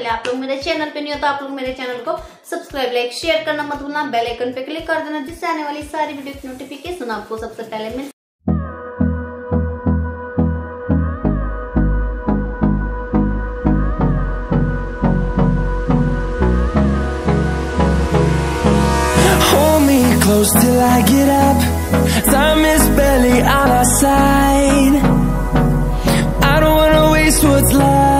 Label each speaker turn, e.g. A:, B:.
A: पहले आप लोग मेरे चैनल पे नहीं हो तो आप लोग मेरे चैनल को सब्सक्राइब, लाइक, शेयर करना मत भूलना, बेल आइकन पे क्लिक कर देना जिससे आने वाली सारी वीडियो की नोटिफिकेशन आपको सबसे पहले मिल
B: close till I get up. Time is barely on our side. I don't wanna waste what's left.